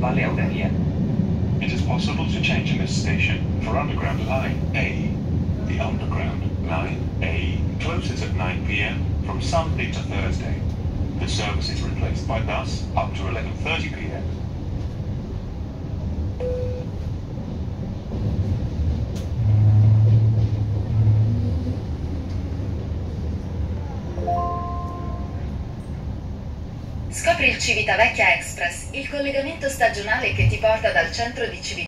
It is possible to change in this station for Underground Line A. The Underground Line A closes at 9 p.m. from Sunday to Thursday. The service is replaced by bus up to 11.30 il Civitavecchia Express, il collegamento stagionale che ti porta dal centro di Civitavecchia